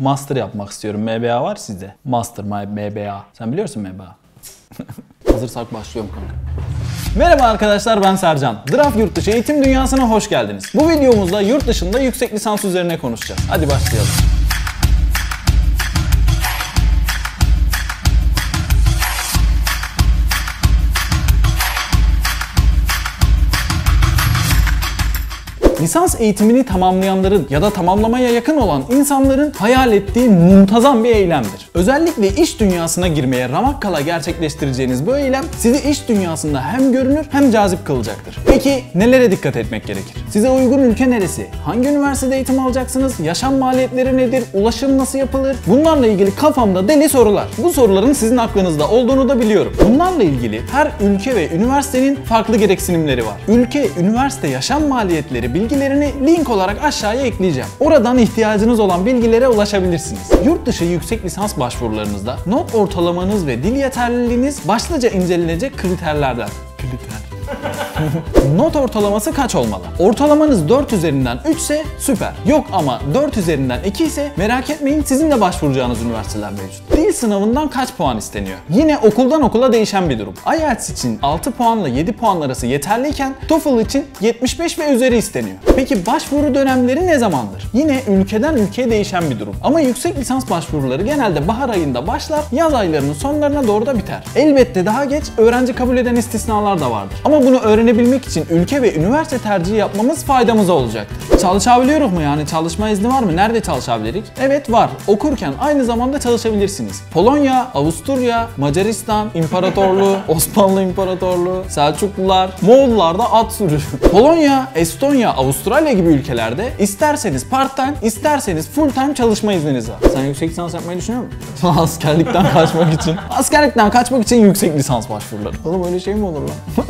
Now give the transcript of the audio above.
Master yapmak istiyorum. MBA var sizde. Master, MBA. Sen biliyorsun MBA. Hazırsak başlıyorum kanka. Merhaba arkadaşlar ben Sercan. Draft Yurtdışı Eğitim Dünyası'na hoş geldiniz. Bu videomuzda yurt dışında yüksek lisans üzerine konuşacağız. Hadi başlayalım. Lisans eğitimini tamamlayanların ya da tamamlamaya yakın olan insanların hayal ettiği muntazam bir eylemdir. Özellikle iş dünyasına girmeye ramak kala gerçekleştireceğiniz bu eylem sizi iş dünyasında hem görünür hem cazip kılacaktır. Peki nelere dikkat etmek gerekir? Size uygun ülke neresi? Hangi üniversitede eğitim alacaksınız? Yaşam maliyetleri nedir? Ulaşım nasıl yapılır? Bunlarla ilgili kafamda deli sorular. Bu soruların sizin aklınızda olduğunu da biliyorum. Bunlarla ilgili her ülke ve üniversitenin farklı gereksinimleri var. Ülke, üniversite yaşam maliyetleri, bilgilerini link olarak aşağıya ekleyeceğim. Oradan ihtiyacınız olan bilgilere ulaşabilirsiniz. Yurt dışı yüksek lisans başvurularınızda not ortalamanız ve dil yeterliliğiniz başlıca incelenecek kriterlerden. Kriter. Not ortalaması kaç olmalı? Ortalamanız 4 üzerinden 3 ise süper. Yok ama 4 üzerinden 2 ise merak etmeyin sizin de başvuracağınız üniversiteler mevcut. Dil sınavından kaç puan isteniyor? Yine okuldan okula değişen bir durum. IELTS için 6 puanla 7 puan arası yeterliyken TOEFL için 75 ve üzeri isteniyor. Peki başvuru dönemleri ne zamandır? Yine ülkeden ülkeye değişen bir durum. Ama yüksek lisans başvuruları genelde bahar ayında başlar, yaz aylarının sonlarına doğru da biter. Elbette daha geç öğrenci kabul eden istisnalar da vardır. Ama bunu öğrenebilmek için ülke ve üniversite tercihi yapmamız faydamıza olacaktır. Çalışabiliyoruz mu yani? Çalışma izni var mı? Nerede çalışabilirik? Evet var. Okurken aynı zamanda çalışabilirsiniz. Polonya, Avusturya, Macaristan İmparatorluğu, Osmanlı İmparatorluğu, Selçuklular, Moğollar da at sürür. Polonya, Estonya, Avustralya gibi ülkelerde isterseniz part time, isterseniz full time çalışma izniniz var. Sen yüksek lisans yapmayı düşünüyor musun? Askerlikten kaçmak için. Askerlikten kaçmak için yüksek lisans başvuruları. Oğlum öyle şey mi olur lan?